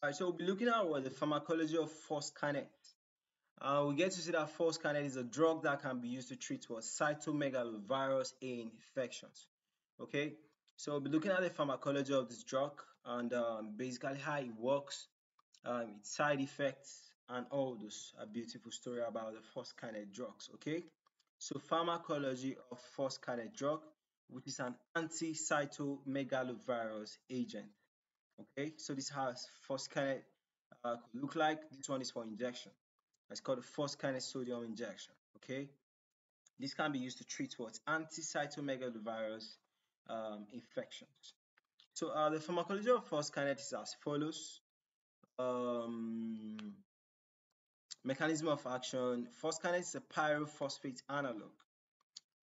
Alright, so we'll be looking at what the pharmacology of foscarnet. Uh, we get to see that foscarnet is a drug that can be used to treat what cytomegalovirus infections. Okay, so we'll be looking at the pharmacology of this drug and um, basically how it works, um, its side effects, and all those a beautiful story about the foscarnet drugs. Okay, so pharmacology of foscarnet drug, which is an anti-cytomegalovirus agent. Okay, so this has foscarnet uh, could look like. This one is for injection. It's called the foscarnet sodium injection. Okay, this can be used to treat what anti-cytomegalovirus um, infections. So uh, the pharmacology of foscarnet is as follows. Um, mechanism of action: foscarnet is a pyrophosphate analog,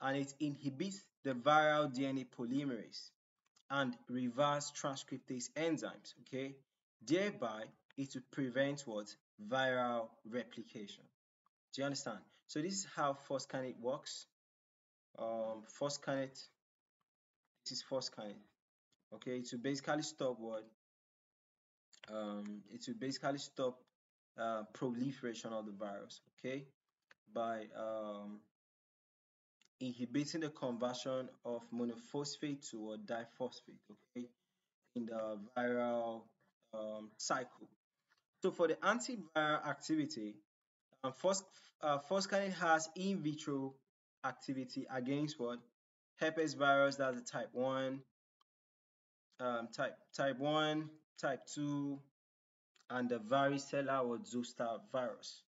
and it inhibits the viral DNA polymerase and reverse transcriptase enzymes, okay? Thereby, it will prevent what? Viral replication. Do you understand? So this is how foscarnet works. Um, foscarnet, this is foscarnet. Okay, it will basically stop what? Um, it will basically stop uh, proliferation of the virus, okay? By um, inhibiting the conversion of monophosphate to a diphosphate, okay, in the viral um, cycle. So for the antiviral activity, um, uh, has in vitro activity against what? Herpes virus, that's the type 1, um, type, type 1, type 2, and the varicella or zoster virus.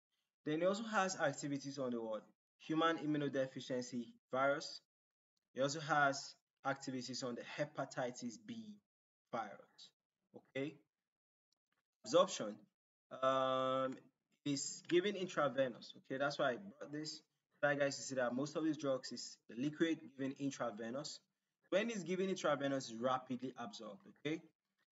Then it also has activities on the what? Human immunodeficiency virus. It also has activities on the hepatitis B virus. Okay. Absorption um, is given intravenous. Okay, that's why I brought this. Right, guys, you see that most of these drugs is the liquid given intravenous. When it's given intravenous, it's rapidly absorbed. Okay,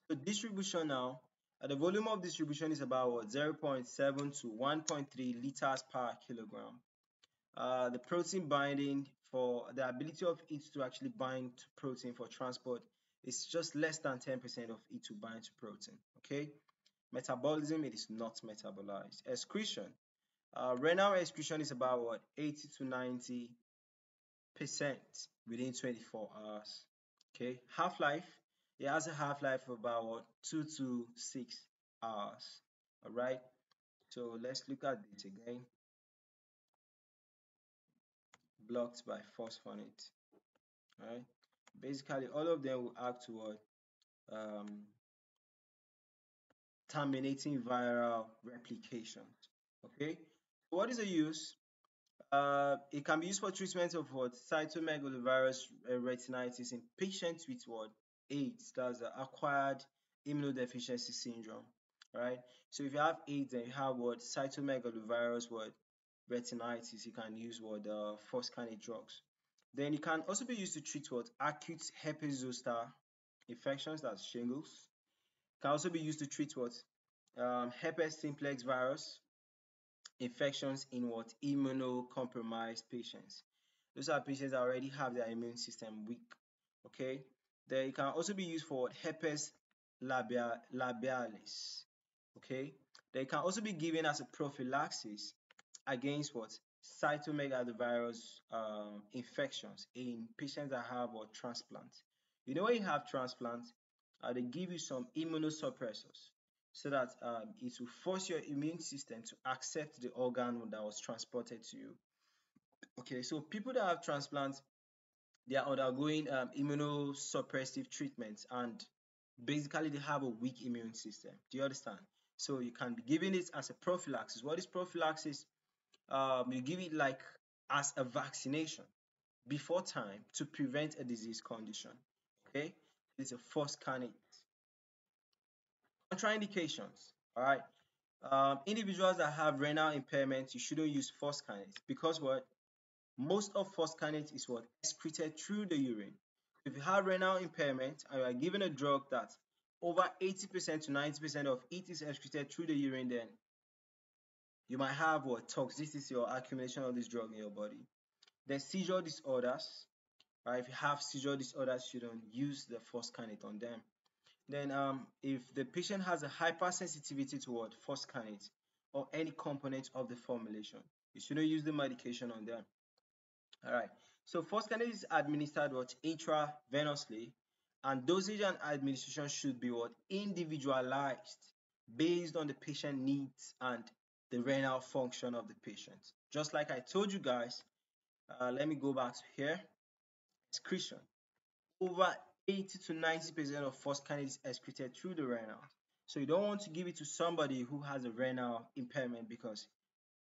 so distribution now. Uh, the volume of distribution is about what 0.7 to 1.3 liters per kilogram uh, the protein binding for the ability of it to actually bind to protein for transport is just less than 10% of it to bind to protein. Okay, metabolism it is not metabolized. Excretion, uh, renal excretion is about what 80 to 90 percent within 24 hours. Okay, half life it has a half life of about what two to six hours. All right, so let's look at it again blocked by phosphonates. Right? Basically, all of them will act toward um, terminating viral replications. Okay, what is the use? Uh, it can be used for treatment of what cytomegalovirus retinitis in patients with what AIDS, that's acquired immunodeficiency syndrome. Right. So if you have AIDS and you have what cytomegalovirus what retinitis, you can use what the foscarnet drugs. Then it can also be used to treat what acute herpes zoster infections, that's shingles. It can also be used to treat what um, herpes simplex virus infections in what immunocompromised patients. Those are patients that already have their immune system weak. Okay. Then it can also be used for herpes labia, labialis. Okay. They can also be given as a prophylaxis against what cytomegalovirus um, infections in patients that have or transplant. You know when you have transplant, uh, they give you some immunosuppressors so that um, it will force your immune system to accept the organ that was transported to you. Okay, so people that have transplants, they are undergoing um, immunosuppressive treatments and basically they have a weak immune system. Do you understand? So you can be giving it as a prophylaxis. What is prophylaxis? Um, you give it like as a vaccination before time to prevent a disease condition. Okay, it's a foscarnet. Contraindications. All right. Um, individuals that have renal impairment, you shouldn't use foscarnet because what most of foscarnet is what excreted through the urine. If you have renal impairment and you are given a drug that over 80% to 90% of it is excreted through the urine, then you might have what toxicity or accumulation of this drug in your body. Then seizure disorders. Right? If you have seizure disorders, you don't use the foscarnet on them. Then um, if the patient has a hypersensitivity toward foscarnet or any component of the formulation, you shouldn't use the medication on them. All right. So foscarnet is administered what intravenously, and dosage and administration should be what individualized based on the patient needs and the renal function of the patient. Just like I told you guys, uh, let me go back to here. Excretion. Over 80 to 90% of foscarnet is excreted through the renal. So you don't want to give it to somebody who has a renal impairment because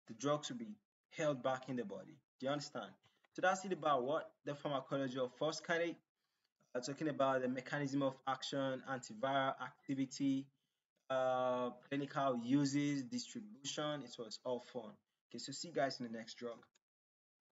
the drugs will be held back in the body. Do you understand? So that's it about what the pharmacology of foscarnet. Uh, talking about the mechanism of action, antiviral activity, uh, clinical uses, distribution. It was all fun. Okay, so see you guys in the next drug.